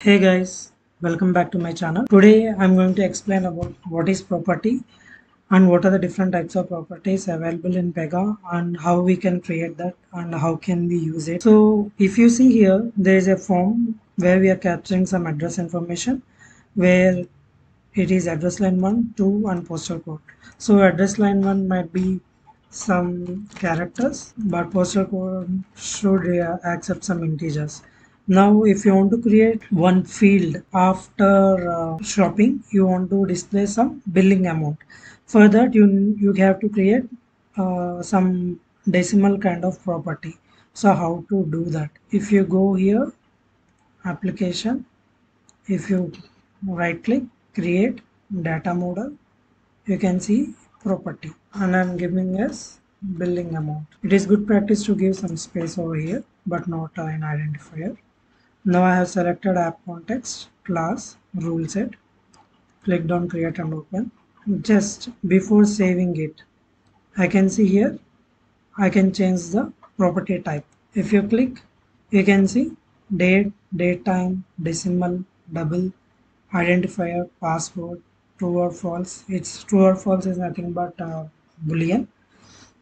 Hey guys, welcome back to my channel. Today I'm going to explain about what is property and what are the different types of properties available in Pega and how we can create that and how can we use it. So if you see here, there is a form where we are capturing some address information where it is address line 1, 2 and postal code. So address line 1 might be some characters but postal code should uh, accept some integers now if you want to create one field after uh, shopping you want to display some billing amount. For that you you have to create uh, some decimal kind of property. So how to do that? If you go here application if you right click create data model you can see property. And i'm giving as billing amount. It is good practice to give some space over here but not an identifier now I have selected app context, class, rule set, clicked on create and open. Just before saving it, I can see here, I can change the property type. If you click, you can see date, date time, decimal, double, identifier, password, true or false. It's true or false is nothing but uh, boolean.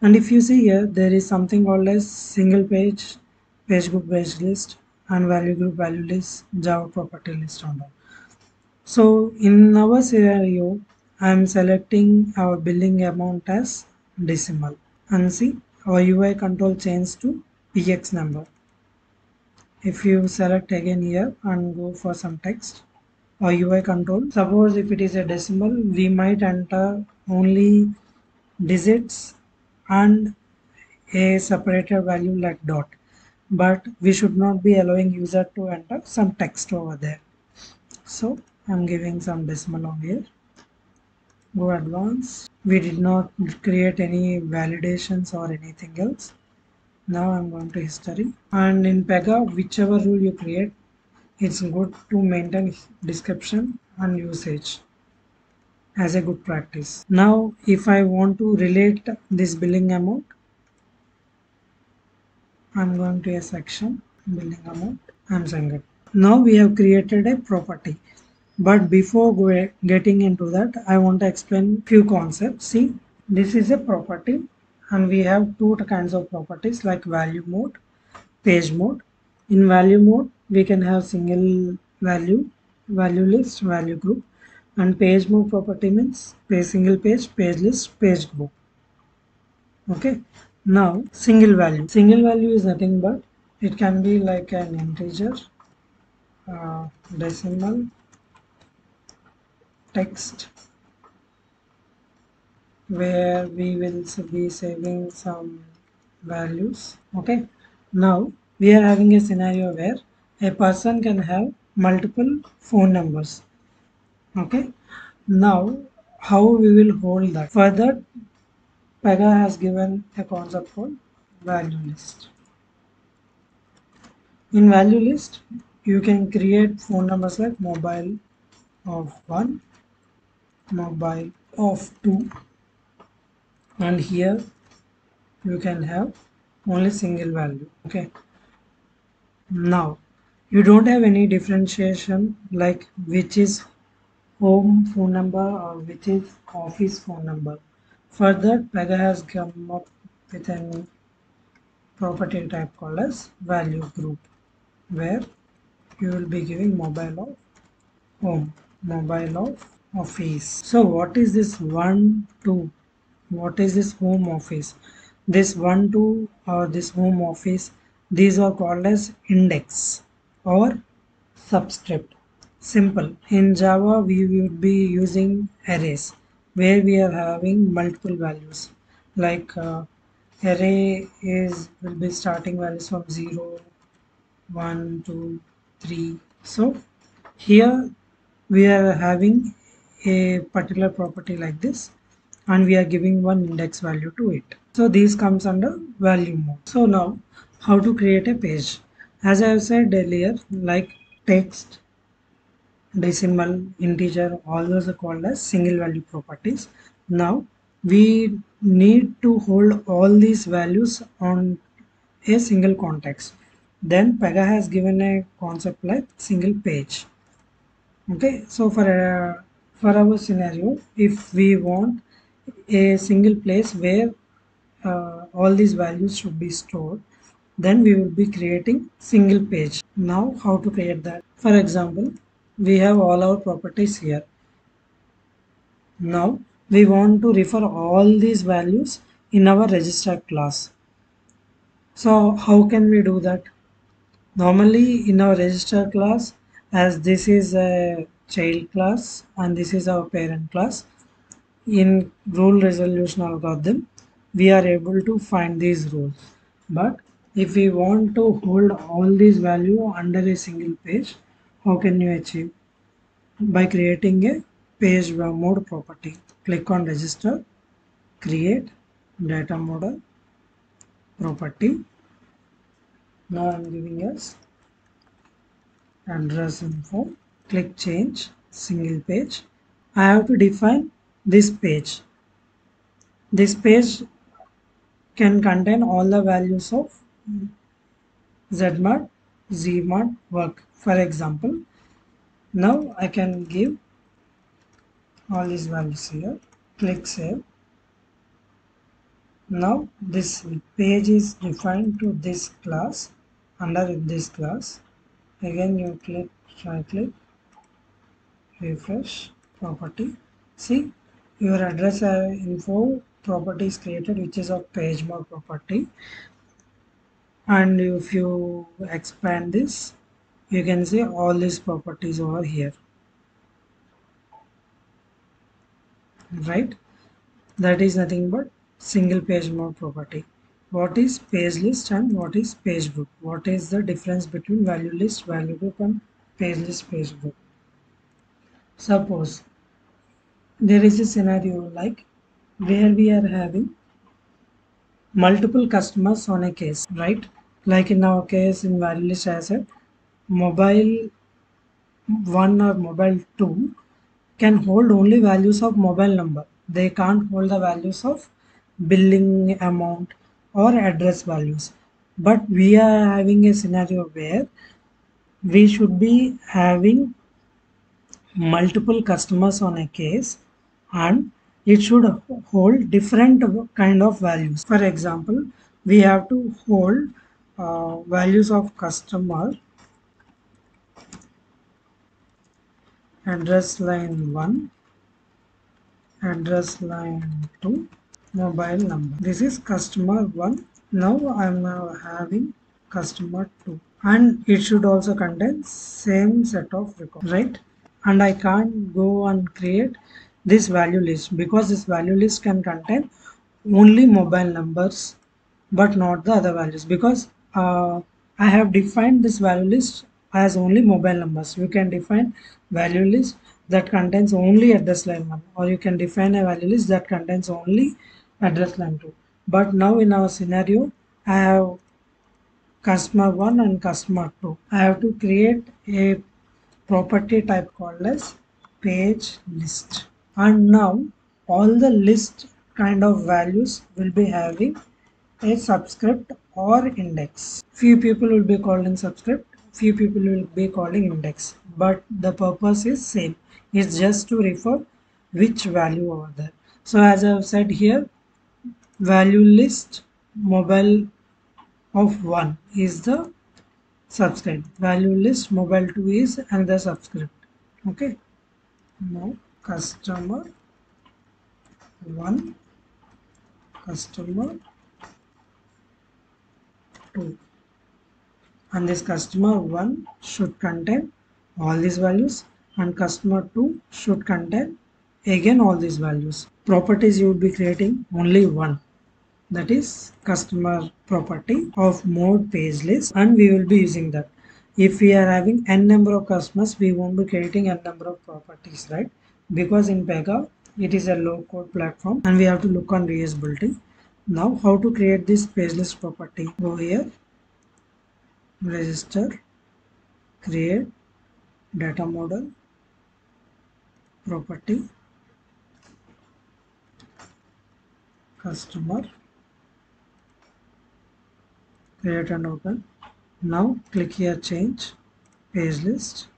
And if you see here, there is something called as single page, page group page list, and value group value list java property list on that. So in our scenario i am selecting our billing amount as decimal and see our ui control change to px number. If you select again here and go for some text or ui control suppose if it is a decimal we might enter only digits and a separated value like dot but we should not be allowing user to enter some text over there. So i'm giving some decimal on here. Go advanced. We did not create any validations or anything else. Now i'm going to history. And in pega whichever rule you create it's good to maintain description and usage as a good practice. Now if i want to relate this billing amount I'm going to a section billing amount I'm saying it. Now we have created a property but before getting into that I want to explain few concepts. See this is a property and we have two kinds of properties like value mode, page mode. In value mode we can have single value, value list, value group and page mode property means page single page, page list, page group. Okay now single value. Single value is nothing but it can be like an integer, uh, decimal, text where we will be saving some values okay? Now we are having a scenario where a person can have multiple phone numbers okay? Now how we will hold that? For that Pega has given a concept called value list. In value list, you can create phone numbers like mobile of 1, mobile of 2 and here you can have only single value okay? Now you don't have any differentiation like which is home phone number or which is office phone number Further, Pega has come up with a property type called as value group where you will be giving mobile of home, mobile of office. So what is this one, two? What is this home office? This one, two or this home office, these are called as index or subscript. Simple. In Java, we would be using arrays where we are having multiple values. Like uh, array is will be starting values from 0 1 2 3 so here we are having a particular property like this and we are giving one index value to it. So these comes under value mode. So now how to create a page? As i have said earlier like text decimal integer all those are called as single value properties. Now we need to hold all these values on a single context. Then pega has given a concept like single page. Okay so for a, for our scenario if we want a single place where uh, all these values should be stored then we will be creating single page. Now how to create that? For example we have all our properties here. Now we want to refer all these values in our register class. So how can we do that? Normally in our register class as this is a child class and this is our parent class in rule resolution algorithm we are able to find these rules. But if we want to hold all these value under a single page how can you achieve by creating a page mode property. Click on register create data model property. Now i'm giving us address info. Click change single page. I have to define this page. This page can contain all the values of zmod zmod work. For example now i can give all these values here. Click save. Now this page is defined to this class under this class. Again you click right click refresh property. See your address uh, info property is created which is a page mode property and if you expand this you can see all these properties over here. Right? That is nothing but single page mode property. What is page list and what is page group what is the difference between value list value group and page list page group suppose there is a scenario like where we are having multiple customers on a case right like in our case in value asset mobile 1 or mobile 2 can hold only values of mobile number. They can't hold the values of billing amount or address values. But we are having a scenario where we should be having multiple customers on a case and it should hold different kind of values. For example we have to hold uh, values of customer address line 1 address line 2 mobile number. This is customer 1 now i'm now having customer 2 and it should also contain same set of records right? And i can't go and create this value list because this value list can contain only mobile numbers but not the other values because uh, i have defined this value list as only mobile numbers. You can define value list that contains only address line 1 or you can define a value list that contains only address line 2 but now in our scenario i have customer 1 and customer 2 i have to create a property type called as page list. And now all the list kind of values will be having a subscript or index. Few people will be calling subscript few people will be calling index. But the purpose is same. It's just to refer which value over there. So as i've said here value list mobile of 1 is the subscript. Value list mobile 2 is another subscript. Okay? Now customer 1 customer 2 and this customer 1 should contain all these values and customer 2 should contain again all these values. Properties you would be creating only one. That is customer property of mode page list and we will be using that. If we are having n number of customers we won't be creating n number of properties right? Because in pega it is a low code platform and we have to look on reusability now how to create this page list property? Go here. Register. Create. Data model. Property. Customer. Create and open. Now click here change. Page list.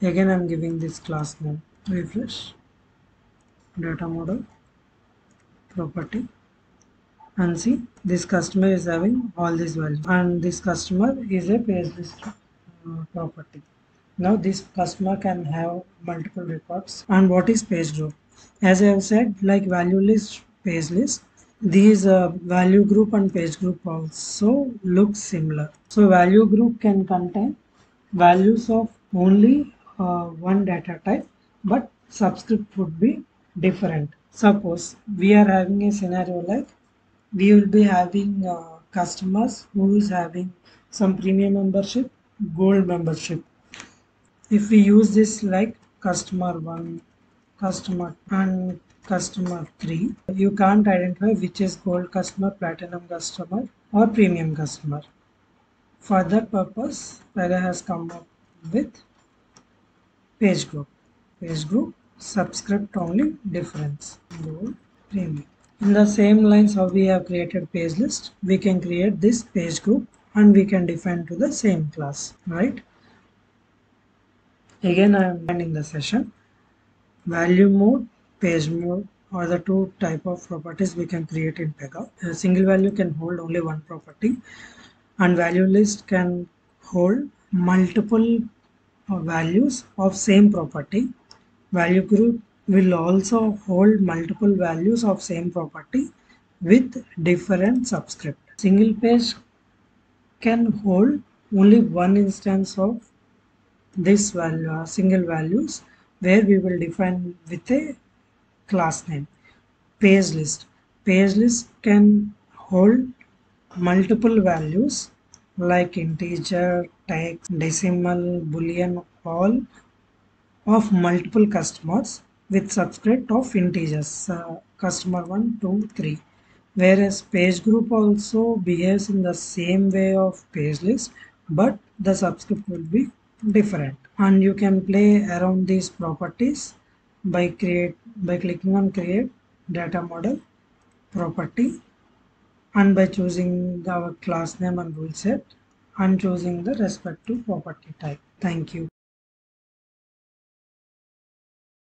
Again i'm giving this class name. Refresh. Data model. Property and see this customer is having all these values and this customer is a page list uh, property. Now this customer can have multiple records. And what is page group? As i have said like value list page list these uh, value group and page group also look similar. So value group can contain values of only uh, one data type but subscript would be different. Suppose we are having a scenario like we will be having uh, customers who is having some premium membership gold membership. If we use this like customer 1 customer and customer 3 you can't identify which is gold customer platinum customer or premium customer. For that purpose Pega has come up with page group. Page group subscript only difference. Gold premium in the same lines how we have created page list we can create this page group and we can define to the same class right again i am ending the session value mode page mode are the two type of properties we can create in Pega. A single value can hold only one property and value list can hold multiple values of same property. Value group will also hold multiple values of same property with different subscript. Single page can hold only one instance of this value, uh, single values where we will define with a class name. Page list. Page list can hold multiple values like integer text decimal boolean all of multiple customers with subscript of integers uh, customer 1 2 3 whereas page group also behaves in the same way of page list but the subscript will be different. And you can play around these properties by create by clicking on create data model property and by choosing the class name and rule set and choosing the respective property type. Thank you